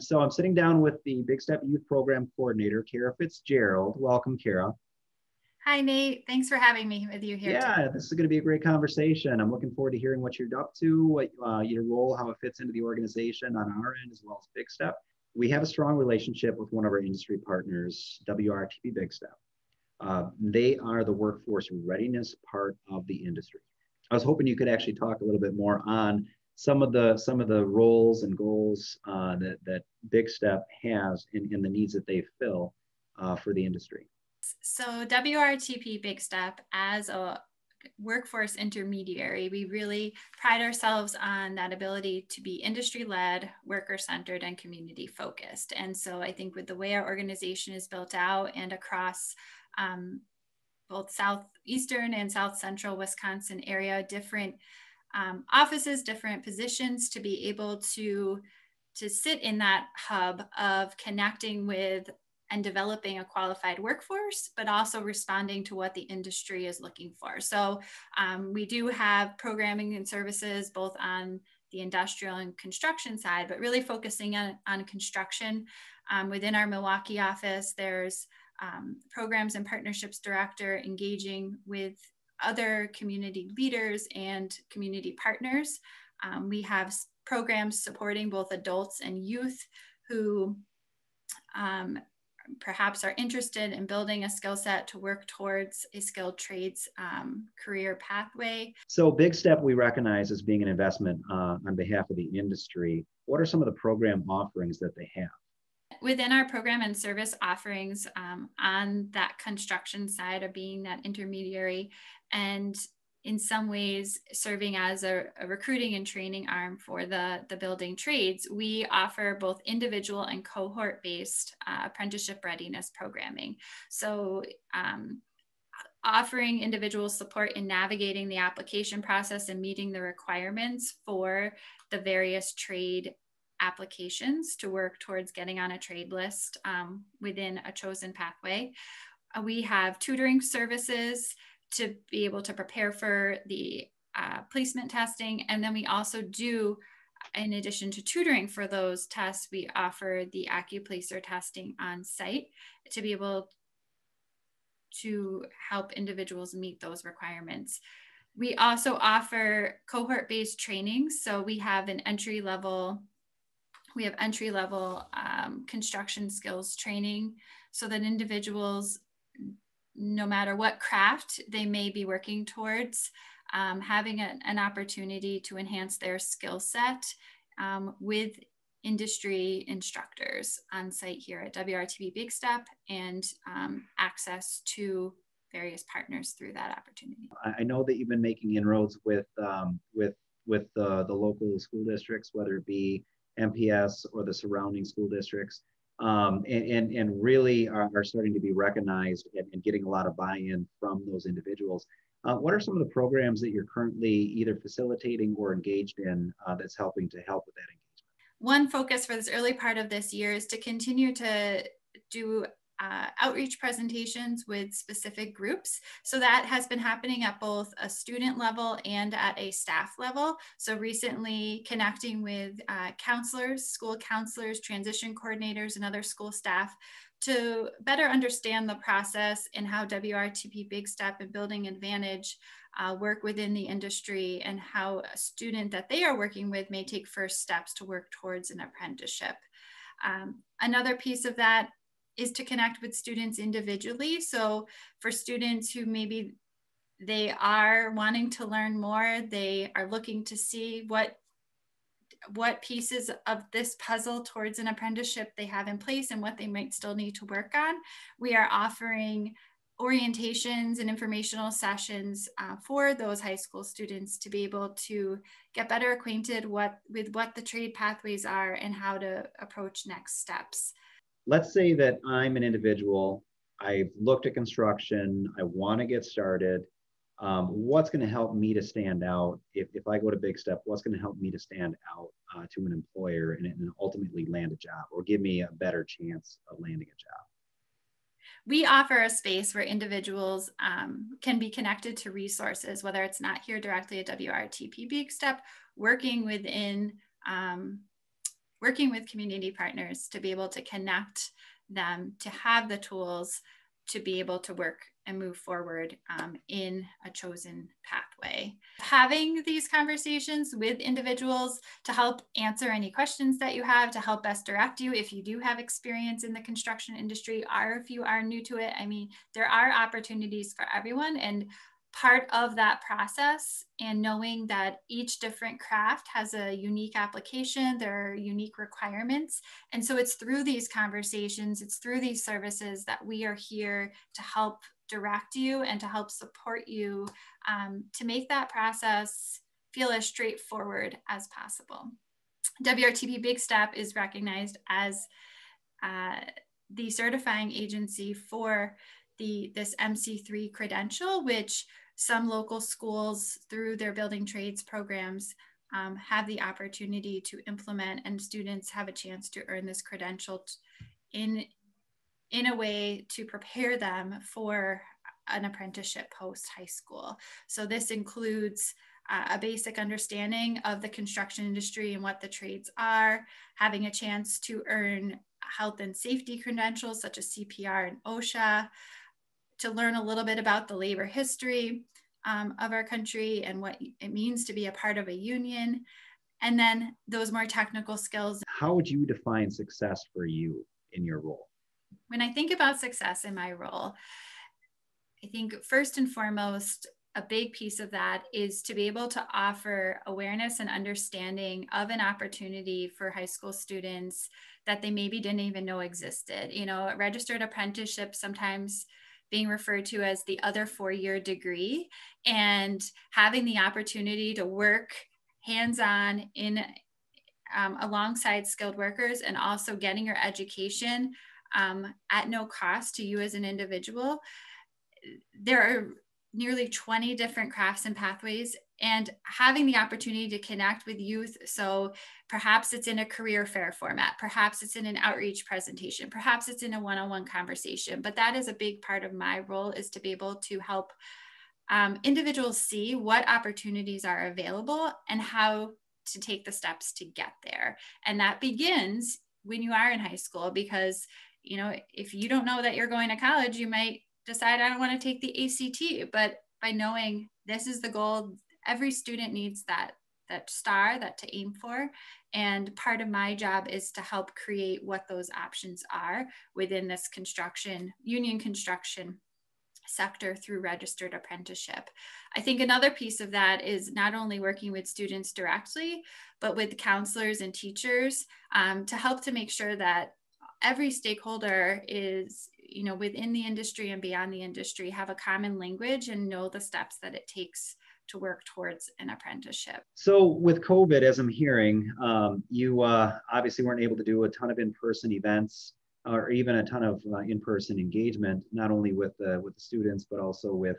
So I'm sitting down with the Big Step Youth Program Coordinator, Cara Fitzgerald. Welcome, Cara. Hi, Nate. Thanks for having me with you here. Yeah, today. this is going to be a great conversation. I'm looking forward to hearing what you're up to, what uh, your role, how it fits into the organization on our end, as well as Big Step. We have a strong relationship with one of our industry partners, WRTP Big Step. Uh, they are the workforce readiness part of the industry. I was hoping you could actually talk a little bit more on some of the some of the roles and goals uh, that that Big Step has in, in the needs that they fill uh, for the industry. So WRTP Big Step as a workforce intermediary, we really pride ourselves on that ability to be industry led, worker centered, and community focused. And so I think with the way our organization is built out and across um, both southeastern and south central Wisconsin area, different um, offices, different positions to be able to to sit in that hub of connecting with and developing a qualified workforce, but also responding to what the industry is looking for. So um, we do have programming and services both on the industrial and construction side, but really focusing on, on construction. Um, within our Milwaukee office, there's um, programs and partnerships director engaging with other community leaders and community partners. Um, we have programs supporting both adults and youth who um, perhaps are interested in building a skill set to work towards a skilled trades um, career pathway. So, Big Step we recognize as being an investment uh, on behalf of the industry. What are some of the program offerings that they have? Within our program and service offerings um, on that construction side of being that intermediary and in some ways serving as a, a, recruiting and training arm for the, the building trades, we offer both individual and cohort based uh, apprenticeship readiness programming. So, um, offering individual support in navigating the application process and meeting the requirements for the various trade applications to work towards getting on a trade list um, within a chosen pathway. Uh, we have tutoring services to be able to prepare for the uh, placement testing. And then we also do, in addition to tutoring for those tests, we offer the AccuPlacer testing on site to be able to help individuals meet those requirements. We also offer cohort based training. So we have an entry level we have entry level um, construction skills training so that individuals, no matter what craft they may be working towards, um, having a, an opportunity to enhance their skill set um, with industry instructors on site here at WRTP Big Step and um, access to various partners through that opportunity. I know that you've been making inroads with um, with with uh, the local school districts, whether it be MPS or the surrounding school districts, um, and, and, and, really are, are, starting to be recognized and, and, getting a lot of buy-in from those individuals. Uh, what are some of the programs that you're currently either facilitating or engaged in uh, that's helping to help with that engagement? One focus for this early part of this year is to continue to do uh, outreach presentations with specific groups. So that has been happening at both a student level and at a staff level. So recently connecting with uh, counselors, school counselors, transition coordinators, and other school staff to better understand the process and how WRTP Big Step and Building Advantage uh, work within the industry and how a student that they are working with may take first steps to work towards an apprenticeship. Um, another piece of that is to connect with students individually. So for students who maybe they are wanting to learn more, they are looking to see what what pieces of this puzzle towards an apprenticeship they have in place and what they might still need to work on. We are offering orientations and informational sessions uh, for those high school students to be able to get better acquainted what, with what the trade pathways are and how to approach next steps let's say that I'm an individual, I've looked at construction, I want to get started. Um, what's going to help me to stand out if, if I go to Big Step? What's going to help me to stand out uh, to an employer and, and ultimately land a job or give me a better chance of landing a job? we offer a space where individuals um, can be connected to resources, whether it's not here directly at WRTP Big Step, working within um, working with community partners to be able to connect them to have the tools to be able to work and move forward um, in a chosen pathway. Having these conversations with individuals to help answer any questions that you have, to help best direct you if you do have experience in the construction industry, or if you are new to it. I mean, there are opportunities for everyone. And part of that process and knowing that each different craft has a unique application, there are unique requirements. And so it's through these conversations, it's through these services that we are here to help direct you and to help support you um, to make that process feel as straightforward as possible. WRTP Big Step is recognized as uh, the certifying agency for the this MC3 credential, which some local schools, through their building trades programs, um, have the opportunity to implement, and students have a chance to earn this credential in, in a way to prepare them for an apprenticeship post high school. So this includes uh, a basic understanding of the construction industry and what the trades are, having a chance to earn health and safety credentials such as CPR and OSHA, to learn a little bit about the labor history um, of our country and what it means to be a part of a union. And then those more technical skills. How would you define success for you in your role? When I think about success in my role, I think first and foremost, a big piece of that is to be able to offer awareness and understanding of an opportunity for high school students that they maybe didn't even know existed. You know, registered apprenticeship sometimes being referred to as the other four year degree and having the opportunity to work hands on in um, alongside skilled workers and also getting your education um, at no cost to you as an individual. There are nearly 20 different crafts and pathways and having the opportunity to connect with youth. So perhaps it's in a career fair format, perhaps it's in an outreach presentation, perhaps it's in a one-on-one conversation. But that is a big part of my role is to be able to help um, individuals see what opportunities are available and how to take the steps to get there. And that begins when you are in high school because you know if you don't know that you're going to college you might decide i don't want to take the act but by knowing this is the goal every student needs that that star that to aim for and part of my job is to help create what those options are within this construction union construction sector through registered apprenticeship. I think another piece of that is not only working with students directly, but with counselors and teachers um, to help to make sure that every stakeholder is you know within the industry and beyond the industry have a common language and know the steps that it takes to work towards an apprenticeship. So, with COVID, as I'm hearing, um, you uh, obviously weren't able to do a ton of in-person events or even a ton of uh, in-person engagement, not only with the with the students but also with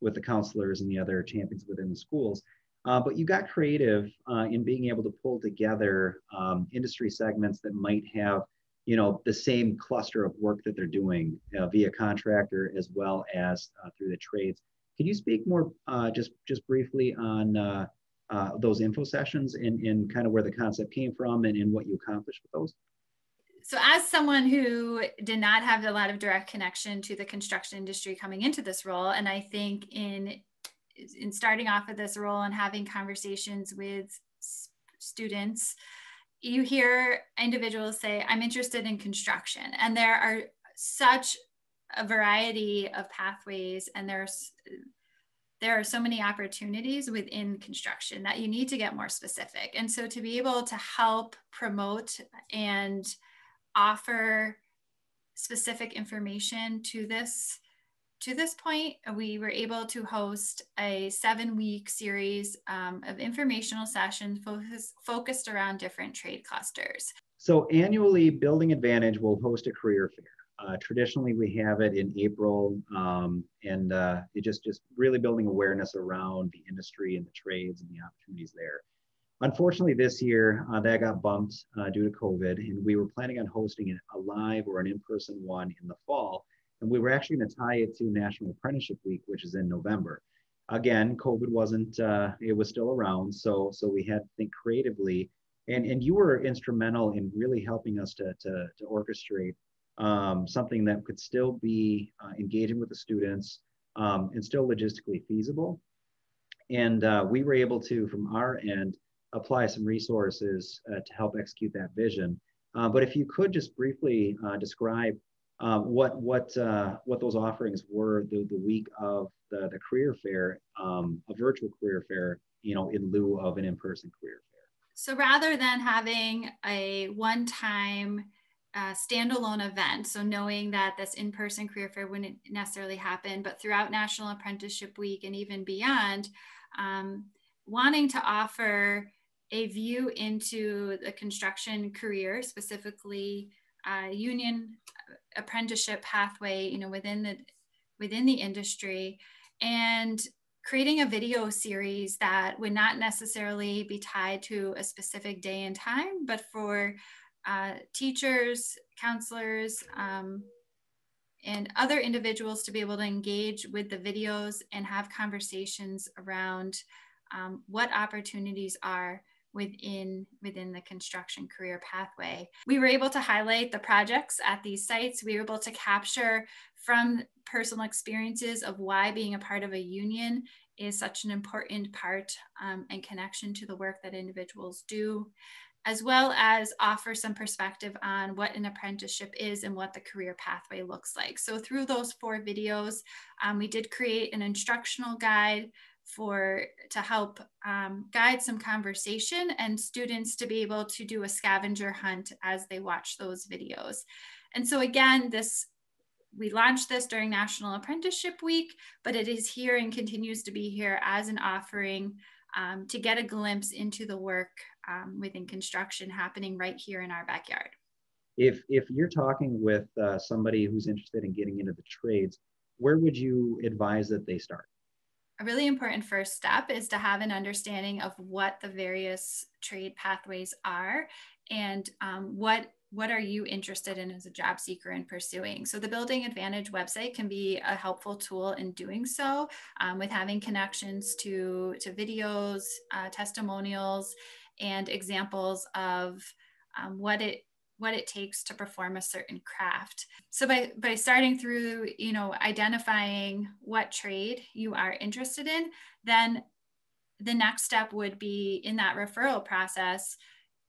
with the counselors and the other champions within the schools. Uh, but you got creative uh, in being able to pull together um, industry segments that might have you know the same cluster of work that they're doing uh, via contractor as well as uh, through the trades can you speak more uh, just just briefly on uh, uh, those info sessions and, and kind of where the concept came from and, and what you accomplished with those? So as someone who did not have a lot of direct connection to the construction industry coming into this role, and I think in in starting off with this role and having conversations with students, you hear individuals say, I'm interested in construction. And there are such a variety of pathways and there's there are so many opportunities within construction that you need to get more specific. And so to be able to help promote and offer specific information to this to this point we were able to host a seven week series um, of informational sessions focus, focused around different trade clusters. So annually building advantage will host a career fair uh, traditionally, we have it in April, um, and uh, it just just really building awareness around the industry and the trades and the opportunities there. Unfortunately, this year uh, that got bumped uh, due to COVID, and we were planning on hosting a live or an in-person one in the fall, and we were actually going to tie it to National Apprenticeship Week, which is in November. Again, COVID wasn't; uh, it was still around, so so we had to think creatively And, and you were instrumental in really helping us to, to, to orchestrate um, something that could still be uh, engaging with the students um, and still logistically feasible. And uh, we were able to, from our end, apply some resources uh, to help execute that vision. Uh, but if you could just briefly uh, describe uh, what what what those offerings were the, the week of the, the career fair, um, a virtual career fair, you know, in lieu of an in-person career fair. So rather than having a one-time standalone event. So knowing that this in-person career fair wouldn't necessarily happen, but throughout National Apprenticeship Week and even beyond, um, wanting to offer a view into the construction career, specifically uh, union apprenticeship pathway, you know, within the within the industry, and creating a video series that would not necessarily be tied to a specific day and time, but for uh, teachers, counselors, um, and other individuals to be able to engage with the videos and have conversations around um, what opportunities are within within the construction career pathway. We were able to highlight the projects at these sites. We were able to capture from personal experiences of why being a part of a union is such an important part um, and connection to the work that individuals do as well as offer some perspective on what an apprenticeship is and what the career pathway looks like. So through those four videos, um, we did create an instructional guide for to help um, guide some conversation and students to be able to do a scavenger hunt as they watch those videos. And so again, this we launched this during National Apprenticeship Week, but it is here and continues to be here as an offering um, to get a glimpse into the work um, within construction happening right here in our backyard. If, if you're talking with uh, somebody who's interested in getting into the trades, where would you advise that they start? A really important first step is to have an understanding of what the various trade pathways are and um, what what are you interested in as a job seeker in pursuing? So the Building Advantage website can be a helpful tool in doing so um, with having connections to, to videos, uh, testimonials, and examples of um, what it what it takes to perform a certain craft. So by, by starting through, you know, identifying what trade you are interested in, then the next step would be in that referral process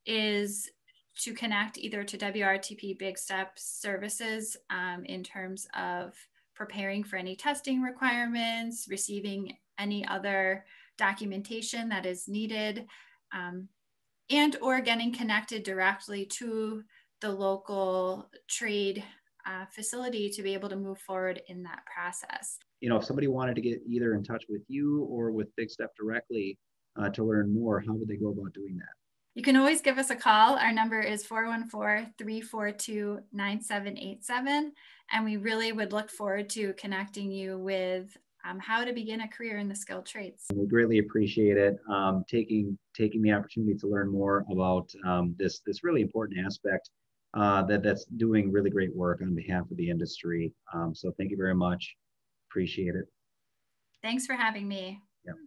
is to connect either to WRTP Big Steps services um, in terms of preparing for any testing requirements, receiving any other documentation that is needed, um, and or getting connected directly to the local trade uh, facility to be able to move forward in that process. You know, if somebody wanted to get either in touch with you or with Big Step directly uh, to learn more, how would they go about doing that? You can always give us a call. Our number is 414 342 9787. And we really would look forward to connecting you with um, how to begin a career in the skilled trades. We greatly appreciate it. Um, taking taking the opportunity to learn more about um, this this really important aspect uh, that that's doing really great work on behalf of the industry. Um, so thank you very much. Appreciate it. Thanks for having me.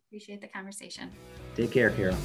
Appreciate the conversation. Take care, Carol.